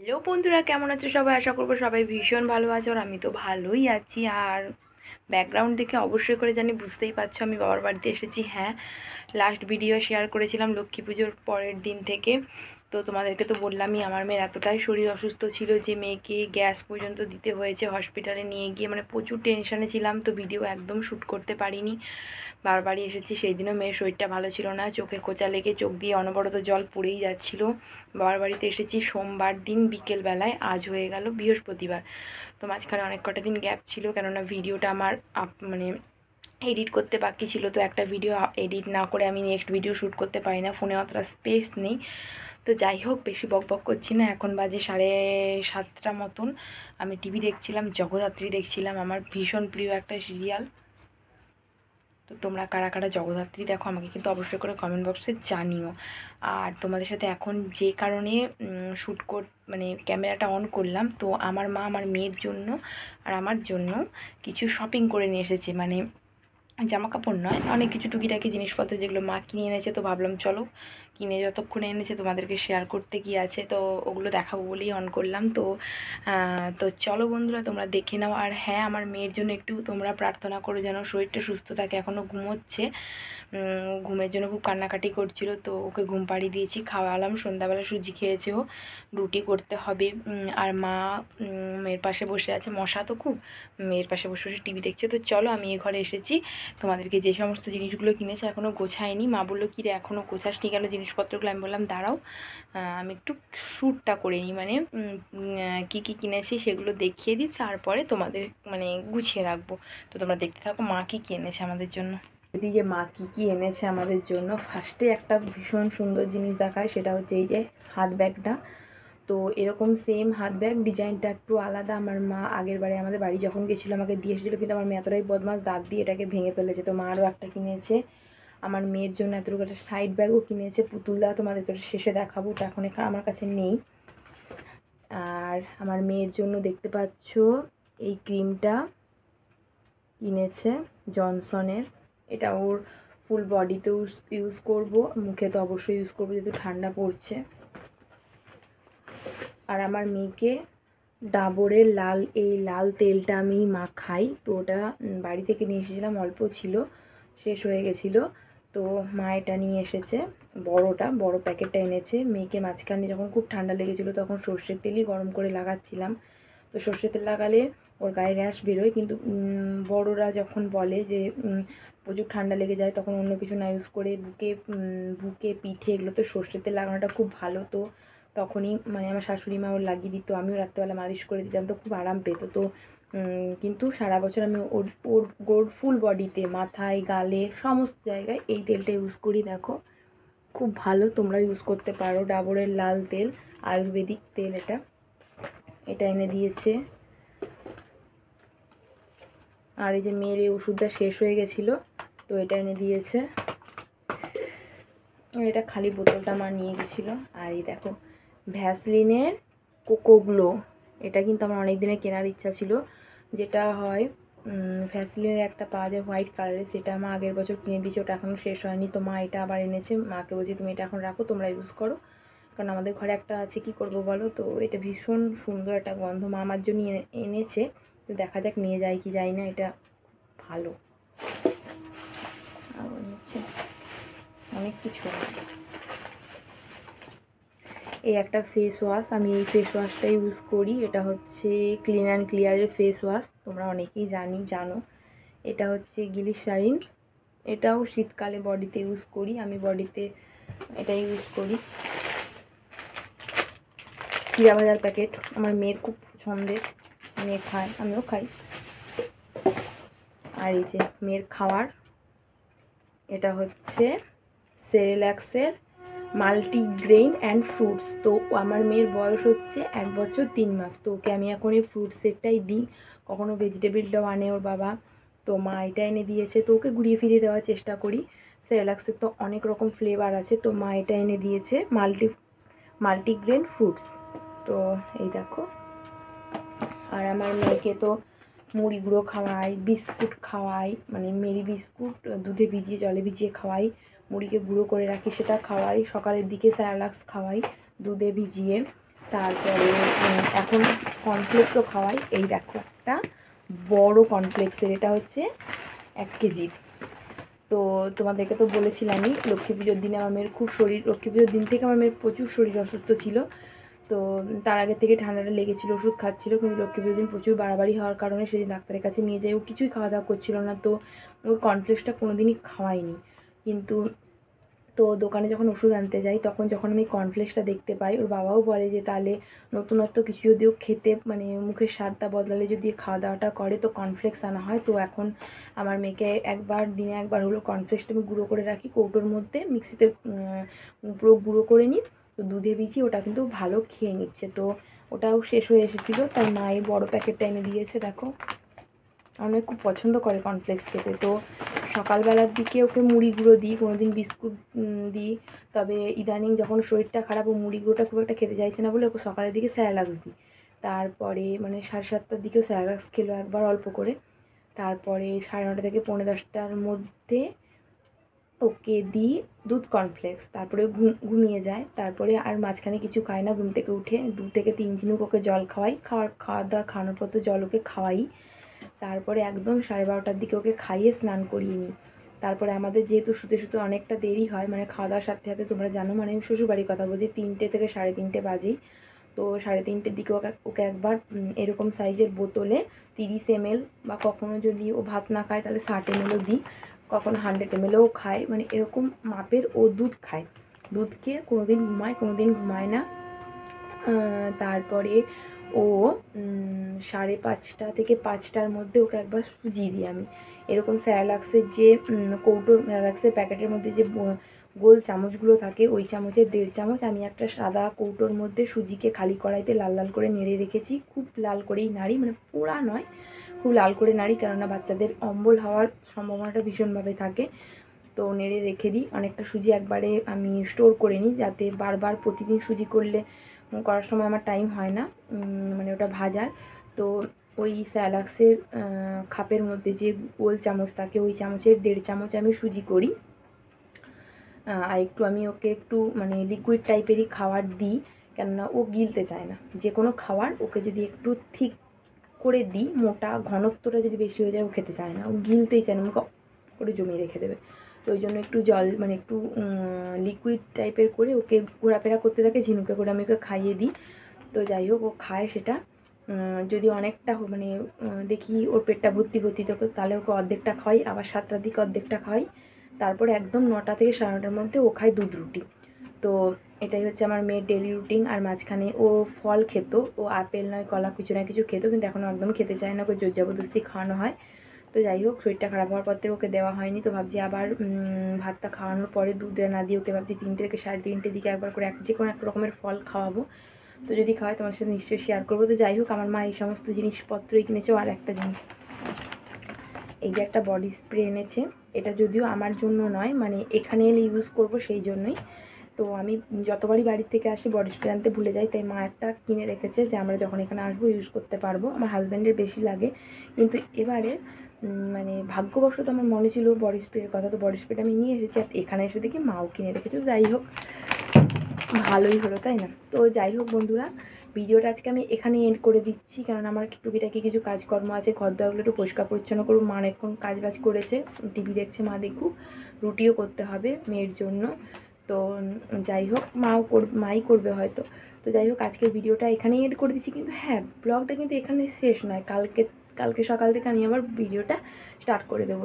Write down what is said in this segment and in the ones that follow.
Hello বন্ধুরা, কেমন আছো সবাই? আশা করব সবাই ভীষণ ভালো আছো আর আমি তো ভালোই আছি। আর ব্যাকগ্রাউন্ড দেখে অবশ্যই করে জানি, বুঝতেই পারছ আমি বাবার বাড়িতে এসেছি। হ্যাঁ লাস্ট ভিডিও শেয়ার করেছিলাম লক্ষ্মী পুজোর পরের দিন থেকে। তো তোমাদেরকে তো বললামই, আমার মেয়ের এতটাই শরীর অসুস্থ ছিল যে মেয়েকে গ্যাস পর্যন্ত দিতে হয়েছে হসপিটালে নিয়ে গিয়ে। মানে প্রচুর টেনশানে ছিলাম, তো ভিডিও একদম শ্যুট করতে পারিনি। বারবারই এসেছি সেই দিনও মেয়ের শরীরটা ভালো ছিল না, চোখে কোচা লেগে চোখ দিয়ে অনবরত জল পড়েই যাচ্ছিল। বাবার বাড়িতে এসেছি, সোমবার দিন বিকেলবেলায়, আজ হয়ে গেল বৃহস্পতিবার। তো মাঝখানে অনেক কটা দিন গ্যাপ ছিল, কেননা ভিডিওটা আমার মানে এডিট করতে বাকি ছিল, তো একটা ভিডিও এডিট না করে আমি নেক্সট ভিডিও শ্যুট করতে পারি না, ফোনে অতটা স্পেস নেই। তো যাই হোক বেশি বক বক করছি না। এখন বাজে সাড়ে সাতটা মতন। আমি টিভি দেখছিলাম, জগদ্ধাত্রী দেখছিলাম। আমার ভীষণ প্রিয় একটা সিরিয়াল তো তোমরা কারা কারা জগদ্ধাত্রী দেখো, আমাকে কিন্তু অবশ্যই করে কমেন্ট বক্সে জানিও। আর তোমাদের সাথে এখন যে কারণে শ্যুট কর মানে ক্যামেরাটা অন করলাম, তো আমার মা আমার মেয়ের জন্য আর আমার জন্য কিছু শপিং করে নিয়ে এসেছে। মানে জামা কাপড় নয়, অনেক কিছু টুকিটাকি জিনিসপত্র যেগুলো মা কিনে এনেছে, তো ভাবলাম চলো কিনে যতক্ষণে এনেছে তোমাদেরকে শেয়ার করতে কি আছে, তো ওগুলো দেখাবো বলেই অন করলাম। তো তো চলো বন্ধুরা, তোমরা দেখে নাও। আর হ্যাঁ আমার মেয়ের জন্য একটু তোমরা প্রার্থনা করো যেন শরীরটা সুস্থ থাকে। এখনও ঘুমোচ্ছে। ঘুমের জন্য খুব কান্নাকাটি করছিল, তো ওকে ঘুম পাড়িয়ে দিয়েছি। খাওয়ালাম, সন্ধ্যাবেলা সুজি খেয়েছে ও। রুটি করতে হবে। আর মা মেয়ের পাশে বসে আছে। মশা তো খুব। মেয়ের পাশে বসে বসে টিভি দেখছে। তো চলো, আমি এ ঘরে এসেছি। তোমাদেরকে যে সমস্ত জিনিসগুলো কিনেছে এখনও গোছায়নি। মা বলল কি রে এখনও গোছাসনি কেন জিনিসপত্রগুলো আমি বললাম, দাঁড়াও আমি একটু শ্যুটটা করে নিই। মানে কি কি কিনেছি সেগুলো দেখিয়ে দিই, তারপরে তোমাদের মানে গুছিয়ে রাখব। তো তোমরা দেখতে থাকো মা কী কী এনেছে আমাদের জন্য। যদি যে মা কী কী এনেছে আমাদের জন্য। ফার্স্টে একটা ভীষণ সুন্দর জিনিস দেখায়, সেটা হচ্ছে এই যে হাত ব্যাগটা। তো এরকম সেম হাত ব্যাগ, ডিজাইনটা একটু আলাদা। আমার মা আগের বারে আমাদের বাড়ি যখন গেছিল আমাকে দিয়ে এসেছিল, কিন্তু আমার মেয়ে এতটাই বদমাস দাঁত দিয়ে এটাকে ভেঙে ফেলেছে। তো মা আরও একটা কিনেছে। আমার মেয়ের জন্য এতটুকু একটা সাইড ব্যাগও কিনেছে পুতুলদা তোমাদেরকে শেষে দেখাবো তো এখন এখানে আমার কাছে নেই। আর আমার মেয়ের জন্য দেখতে পাচ্ছ, এই ক্রিমটা কিনেছে জনসনের। এটা ওর ফুল বডিতেও ইউজ করব মুখে তো অবশ্যই ইউজ করব, যেহেতু ঠান্ডা পড়ছে। আর আমার মেয়েকে ডাবরের লাল, এই লাল তেলটা আমি মাখাই, তো ওটা বাড়ি থেকে নিয়ে এসেছিলাম, অল্প ছিল, শেষ হয়ে গেছিল। তো মা এটা নিয়ে এসেছে, বড়টা, বড় প্যাকেটটা এনেছে। মেয়েকে মাঝখানে যখন খুব ঠান্ডা লেগেছিলো তখন সর্ষের তেলই গরম করে লাগাচ্ছিলাম। তো সর্ষের তেল লাগালে ওর গায়ে র্যাশ বেরোয়, কিন্তু বড়রা যখন বলে যে প্রচুর ঠান্ডা লেগে যায়, তখন অন্য কিছু না ইউজ করে বুকে বুকে, পিঠে এগুলো তো সর্ষের তেল লাগানোটা খুব ভালো। তো তখনই মানে আমার শাশুড়ি মা ওর লাগিয়ে দিত, আমিও রাত্রেবেলা মালিশ করে দিতাম, তো খুব আরাম পেতো। তো কিন্তু সারা বছর আমি ওর ওর গোর ফুল বডিতে মাথায়, গালে, সমস্ত জায়গায় এই তেলটা ইউজ করি, দেখো। খুব ভালো তোমরা ইউজ করতে পারো, ডাবরের লাল তেল, আয়ুর্বেদিক তেল এটা। এটা এনে দিয়েছে। আর এই যে মেয়ের এই ওষুধটা শেষ হয়ে গেছিল, তো এটা এনে দিয়েছে। এটা খালি বোতলটা আমার নিয়ে গেছিল। আর এই দেখো ভ্যাসলিনের কোকোগ্লো এটা কিন্তু আমার অনেক দিনের কেনার ইচ্ছা ছিল। যেটা হয় ভ্যাসলিনের একটা পাওয়া যায় হোয়াইট কালারের সেটা মা আগের বছর কিনে দিয়েছে, ওটা এখনও শেষ হয়নি। তো মা এটা আবার এনেছে। মাকে বলছি, তুমি এটা এখন রাখো, তোমরা ইউজ করো। কারণ আমাদের ঘরে একটা আছে, কি করব বলো? তো এটা ভীষণ সুন্দর একটা গন্ধ মা আমার জন্য এনেছে। তো দেখা যাক, নিয়ে যায় কি যাই না, এটা ভালো। অনেক কিছু আছে এই একটা ফেস ওয়াশ আমি এই ফেস ওয়াশটা ইউজ করি। এটা হচ্ছে ক্লিন অ্যান্ড ক্লিয়ারের ফেস ওয়াশ তোমরা অনেকেই জানি, জানো। এটা হচ্ছে গিলিসারিন এটাও শীতকালে বডিতে ইউজ করি। আমি বডিতে এটা ইউজ করি। চিরা ভাজার প্যাকেট আমার মেয়ের খুব পছন্দের। মেয়ে খায়, আমিও খাই। আর এই যে মেয়ের খাওয়ার, এটা হচ্ছে সেরেল্যাক্সের মাল্টিগ্রেইন অ্যান্ড ফ্রুটস তো আমার মেয়ের বয়স হচ্ছে এক বছর তিন মাস। তো ওকে আমি এখন এই ফ্রুট সেটটাই দিই। কখনও ভেজিটেবিলটাও আনে ওর বাবা। তো মা এটা এনে দিয়েছে। তো ওকে ঘুরিয়ে ফিরিয়ে দেওয়ার চেষ্টা করি। সেরেলাক্সের তো অনেক রকম ফ্লেভার আছে। তো মা এটা এনে দিয়েছে মাল্টি মাল্টিগ্রেন ফ্রুটস তো এই দেখো। আর আমার মেয়েকে তো মুড়ি গুঁড়ো খাওয়াই, বিস্কুট খাওয়াই মানে মেরি বিস্কুট, দুধে ভিজিয়ে, জলে ভিজিয়ে খাওয়াই। মুড়িকে গুঁড়ো করে রাখি, সেটা খাওয়াই। সকালের দিকে স্যারালাক্স খাওয়াই, দুধে ভিজিয়ে। তারপরে এখন কর্নফ্লেক্সও খাওয়াই। এই দেখো, একটা বড় কর্নফ্লেক্সের এটা হচ্ছে এক কেজির তো তোমাদেরকে তো বলেছিলামই, লক্ষ্মী পুজোর দিনে আমার মেয়ের খুব শরীর, লক্ষ্মী পুজোর দিন থেকে আমার মেয়ের প্রচুর শরীর অসুস্থ ছিল। তো তার আগে থেকে ঠান্ডাটা লেগেছিলো, ওষুধ খাচ্ছিলো, কিন্তু লক্ষ্মী পুজোর দিন প্রচুর বাড়াবাড়ি হওয়ার কারণে সেদিন ডাক্তারের কাছে নিয়ে যাই। ও কিছুই খাওয়া দাওয়া করছিল না, তো ওই কর্নফ্লেক্সটা কোনো দিনই খাওয়াইনি কিন্তু তো দোকানে যখন ওষুধ আনতে যাই, তখন যখন আমি কর্নফ্লেক্সটা দেখতে পাই, ওর বাবাও বলে যে, তাহলে নতুনত্ব কিছু যদিও খেতে মানে মুখের স্বাদটা বদলালে যদি খাওয়া দাওয়াটা করে, তো কর্নফ্লেক্স আনা হয়। তো এখন আমার মেয়েকে একবার, দিনে একবার হলো কর্নফ্লেক্সটা আমি গুঁড়ো করে রাখি, কৌটোর মধ্যে মিক্সিতে পুরো গুঁড়ো করে নিই। তো দুধে বিচি, ওটা কিন্তু ভালো খেয়ে নিচ্ছে। তো ওটাও শেষ হয়ে এসেছিল, তাই মায়ের বড় প্যাকেটটা এনে দিয়েছে, দেখো। আমার খুব পছন্দ করে কর্নফ্লেক্স খেতে। তো সকালবেলার দিকে ওকে মুড়ি গুঁড়ো দিই কোনো দিন বিস্কুট দিই। তবে ইদানিং যখন শরীরটা খারাপ, ও মুড়ি গুঁড়োটা খুব একটা খেতে চাইছে না বলে ওকে সকালের দিকে স্যারালাক্স দিই। তারপরে মানে সাড়ে সাতটার দিকেও স্যারালাক্স খেলো একবার অল্প করে। তারপরে সাড়ে নটা থেকে পৌনে দশটার মধ্যে ওকে দিই দুধ কর্নফ্লেক্স। তারপরে ঘুম, ঘুমিয়ে যায়। তারপরে আর মাঝখানে কিছু খায় না, ঘুম থেকে উঠে দু থেকে তিন ঝিনুক ওকে জল খাওয়াই। খাওয়ার খাওয়ার দাওয়ার খাওয়ানোর পর তো জল ওকে খাওয়াই। তারপরে একদম সাড়ে বারোটার দিকে ওকে খাইয়ে স্নান করিয়ে নিই। তারপরে আমাদের যেহেতু শুতে শুতে অনেকটা দেরি হয় মানে খাওয়া দাওয়ার সাথে সাথে তোমরা জানো মানে আমি শ্বশুরবাড়ির কথা বলছি, তিনটে থেকে সাড়ে তিনটে বাজেই। তো সাড়ে তিনটের দিকে ওকে ওকে একবার এরকম সাইজের বোতলে তিরিশ এমএল বা কখনো যদি ও ভাত না খায় তাহলে ষাট এমএলও দিই, কখনো হান্ড্রেড এমএলও খায় মানে এরকম মাপের ও দুধ খায়। দুধ খেয়ে কোনো দিন ঘুমায় কোনো দিন ঘুমায় না। তারপরে ও সাড়ে পাঁচটা থেকে পাঁচটার মধ্যে ওকে একবার সুজি দিই আমি। এরকম স্যারালাক্সের যে উম, কৌটো স্যারালাক্সের প্যাকেটের মধ্যে যে গোল চামচগুলো থাকে ওই চামচের দেড় চামচ আমি একটা সাদা কৌটোর মধ্যে সুজিকে খালি কড়াইতে লাল লাল করে নেড়ে রেখেছি। খুব লাল করেই নাড়ি মানে পোড়া নয় খুব লাল করে নাড়ি কেননা বাচ্চাদের অম্বল হওয়ার সম্ভাবনাটা ভীষণভাবে থাকে। তো নেড়ে রেখে দিই। অনেকটা সুজি একবারে আমি স্টোর করে নিই যাতে বারবার প্রতিদিন সুজি করলে করার সময় আমার টাইম হয় না মানে ওটা ভাজার। তো ওই স্যালাক্সের খাপের মধ্যে যে গোল চামচ থাকে, ওই চামচের দেড় চামচ আমি সুজি করি। আর একটু আমি ওকে একটু মানে লিকুইড টাইপেরই খাবার দিই, কেননা ও গিলতে চায় না। যে কোনো খাবার ওকে যদি একটু ঠিক করে দিই, মোটা, ঘনত্বটা যদি বেশি হয়ে যায়, ও খেতে চায় না। ও গিলতেই চায় না মুখে করে জমিয়ে রেখে দেবে। ওই জন্য একটু জল মানে একটু লিকুইড টাইপের করে ওকে ঘোরাফেরা করতে থাকে, ঝিনুকে করে আমি ওকে খাইয়ে দিই। তো যাই হোক, ও খায় সেটা। যদি অনেকটা মানে দেখি ওর পেটটা ভর্তি ভর্তি, তো তাহলে ওকে অর্ধেকটা খাই আবার সাতটার দিকে অর্ধেকটা খাই তারপরে একদম নটা থেকে সাড়ে নটার মধ্যে ও খায় দুধ রুটি। তো এটাই হচ্ছে আমার মেয়ের ডেলি রুটিন আর মাঝখানে ও ফল খেত, ও আপেল নয়, কলা কিছু না কিছু খেত, কিন্তু এখন একদম খেতে চায় না, ওকে জোর জবরদস্তি খাওয়ানো হয়। তো যাই হোক, শরীরটা খারাপ হওয়ার পর থেকে ওকে দেওয়া হয়নি। তো ভাবছি আবার ভাতটা খাওয়ানোর পরে দুধ না দিয়ে ওকে ভাবছি তিনটে থেকে সাড়ে তিনটের দিকে একবার করে এক, যে কোনো এক রকমের ফল খাওয়াবো। তো যদি খাওয়াই তোমার সাথে নিশ্চয়ই শেয়ার করব। তো যাই হোক, আমার মা এই সমস্ত জিনিসপত্রই কিনেছে। আর একটা জিনিস, এই যে একটা বডি স্প্রে এনেছে। এটা যদিও আমার জন্য নয় মানে এখানে এলে ইউজ করব সেই জন্যই। তো আমি যতবারই বাড়ির থেকে আসি বডি স্প্রে আনতে ভুলে যাই। তাই মা একটা কিনে রেখেছে যে আমরা যখন এখানে আসব ইউজ করতে পারব। আমার হাজব্যান্ডের বেশি লাগে। কিন্তু এবারে মানে ভাগ্যবশত আমার মনে ছিল বডি স্প্রের কথা, তো বডি স্প্রেটা আমি নিয়ে এসেছি। আর এখানে এসে দেখি মাও কিনে রেখেছে। যাই হোক, ভালোই হলো, তাই না? তো যাই হোক বন্ধুরা, ভিডিওটা আজকে আমি এখানে এন্ড করে দিচ্ছি। কারণ আমার টুকিটাকি কিছু কাজকর্ম আছে ঘর দরগুলো একটু পরিষ্কার পরিচ্ছন্ন করব মা এখন কাজ বাজ করেছে, টিভি দেখছে, মা দেখুক, রুটিও করতে হবে মেয়ের জন্য। তো যাই হোক, মাও কর, মাই করবে হয়তো। তো যাই হোক, আজকের ভিডিওটা এখানেই এড করে দিচ্ছি। কিন্তু হ্যাঁ ব্লগটা কিন্তু এখানে শেষ নয়, কালকে কালকে সকাল থেকে আমি আমার ভিডিওটা স্টার্ট করে দেবো।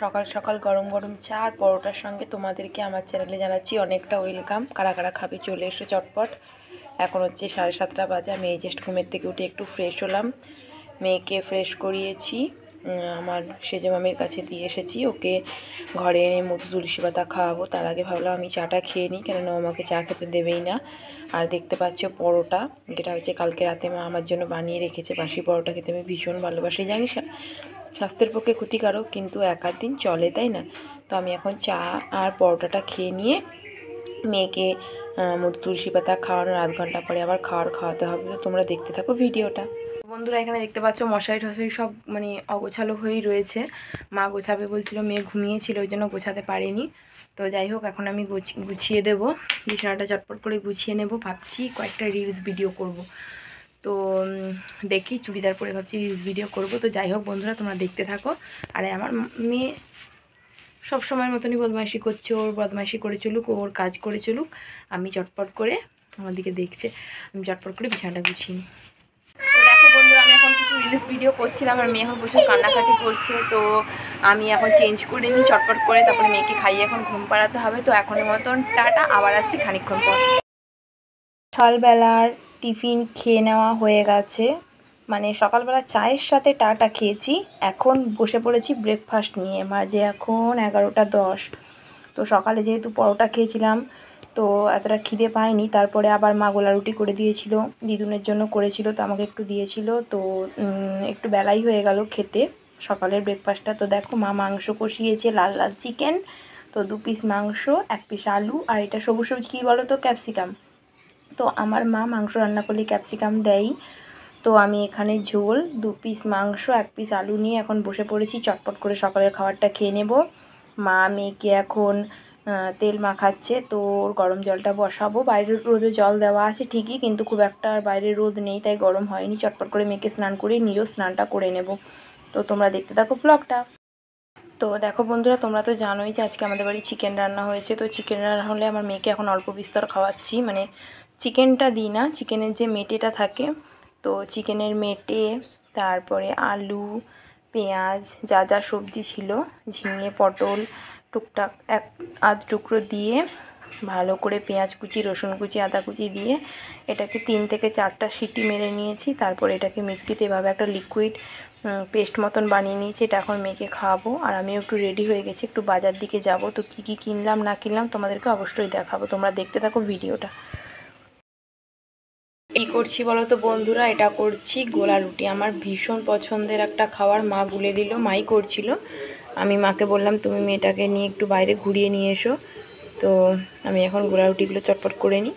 সকাল সকাল গরম গরম চা আর পরোটার সঙ্গে তোমাদেরকে আমার চ্যানেলে জানাচ্ছি অনেকটা ওয়েলকাম। কারা কারা খাবে চলে এসো চটপট। এখন হচ্ছে সাড়ে সাতটা বাজে, আমি এই জাস্ট ঘুমের থেকে উঠে একটু ফ্রেশ হলাম। মেয়েকে ফ্রেশ করিয়েছি। আমার সেজে মামির কাছে দিয়ে এসেছি। ওকে ঘরে এনে মধু, তুলসী পাতা খাওয়াবো। তার আগে ভাবলাম আমি চাটা খেয়ে নিই, কেননা আমাকে চা খেতে দেবেই না। আর দেখতে পাচ্ছ পরোটা, যেটা হচ্ছে কালকে রাতে মা আমার জন্য বানিয়ে রেখেছে। বাসি পরোটা খেতে আমি ভীষণ ভালোবাসি জানি স্বা- স্বাস্থ্যের পক্ষে ক্ষতিকারক, কিন্তু এক আধ দিন চলে, তাই না? তো আমি এখন চা আর পরোটাটা খেয়ে নিয়ে মেয়েকে তুলসী পাতা খাওয়ানোর আধ ঘণ্টা পরে আবার খাওয়ার খাওয়াতে হবে। তো তোমরা দেখতে থাকো ভিডিওটা। বন্ধুরা এখানে দেখতে পাচ্ছ মশারি টশারি সব মানে অগোছালো হয়েই রয়েছে। মা গোছাবে বলছিল, মেয়ে ঘুমিয়েছিল, ওই জন্য গোছাতে পারেনি। তো যাই হোক, এখন আমি গুছিয়ে দেব। বিছানাটা চটপট করে গুছিয়ে নেব। ভাবছি কয়েকটা রিলস ভিডিও করব। তো দেখি চুড়িদার পরে ভাবছি রিলস ভিডিও করব। তো যাই হোক বন্ধুরা, তোমরা দেখতে থাকো। আর আমার মেয়ে সব সময়ের মতনই বদমাইশি করছে, ওর বদমাইশি করে চলুক, ওর কাজ করে চলুক। আমি চটপট করে আমার দিকে দেখছে। আমি চটপট করে বিছানাটা গুছিয়ে নিই। দেখো বন্ধুরা, আমি এখন কিছু রিলস ভিডিও করছিলাম, আর মেয়ে এখন প্রচুর কান্নাকাটি করছে, তো আমি এখন চেঞ্জ করে নিই, চটপট করে, তারপরে মেয়েকে খাইয়ে এখন ঘুম পাড়াতে হবে, তো এখনের মতন টাটা, আবার আসছি খানিক্ষণ পর। সকালবেলার টিফিন খেয়ে নেওয়া হয়ে গেছে মানে সকালবেলা চায়ের সাথে টাটা খেয়েছি, এখন বসে পড়েছি ব্রেকফাস্ট নিয়ে মাঝে এখন এগারোটা দশ, তো সকালে যেহেতু পরোটা খেয়েছিলাম তো এতটা খিদে পায়নি। তারপরে আবার মা গোলা রুটি করে দিয়েছিল, দিদুনের জন্য করেছিল, তো আমাকে একটু দিয়েছিল। তো একটু বেলাই হয়ে গেল খেতে, সকালের ব্রেকফাস্টটা তো দেখো মা মাংস কষিয়েছে, লাল লাল চিকেন তো দু পিস মাংস, এক পিস আলু, আর এটা সবুজ সবুজ কী বলো তো ক্যাপসিকাম তো আমার মা মাংস রান্না করলে ক্যাপসিকাম দেয় তো আমি এখানে ঝোল, দু পিস মাংস, এক পিস আলু নিয়ে এখন বসে পড়েছি। চটপট করে সকালের খাবারটা খেয়ে নেব। মা, মেয়েকে এখন তেল মাখাচ্ছে, তো ওর গরম জলটা বসাবো। বাইরের রোদে জল দেওয়া আছে ঠিকই, কিন্তু খুব একটা আর বাইরে রোদ নেই, তাই গরম হয়নি। চটপট করে মেয়েকে স্নান করে নিজেও স্নানটা করে নেব। তো তোমরা দেখতে থাকো ব্লগটা তো দেখো বন্ধুরা, তোমরা তো জানোই যে আজকে আমাদের বাড়ি চিকেন রান্না হয়েছে। তো চিকেন রান্না হলে আমার মেয়েকে এখন অল্প বিস্তর খাওয়াচ্ছি। মানে চিকেনটা দিই না চিকেনের যে মেটেটা থাকে, তো চিকেনের মেটে, তারপরে আলু, পেঁয়াজ, যা যা সবজি ছিল, ঝিঙে, পটল টুকটাক এক আধ টুকরো দিয়ে ভালো করে পেঁয়াজ কুচি, রসুন কুচি, আদা কুচি দিয়ে এটাকে তিন থেকে চারটা সিটি মেরে নিয়েছি। তারপর এটাকে মিক্সিতে এভাবে একটা লিকুইড পেস্ট মতন বানিয়ে নিয়েছি। এটা এখন মেখে খাওয়াবো আর আমিও একটু রেডি হয়ে গেছি, একটু বাজার দিকে যাব। তো কী কী কিনলাম, না কিনলাম তোমাদেরকে অবশ্যই দেখাবো। তোমরা দেখতে থাকো ভিডিওটা। এই করছি বলো তো বন্ধুরা? এটা করছি গোলা রুটি। আমার ভীষণ পছন্দের একটা খাবার। মা গুলে দিল, মাই করছিল। আমি মাকে বললাম, তুমি মেয়েটাকে নিয়ে একটু বাইরে ঘুরিয়ে নিয়ে এসো। তো আমি এখন গোলা রুটিগুলো চটপট করে নিই।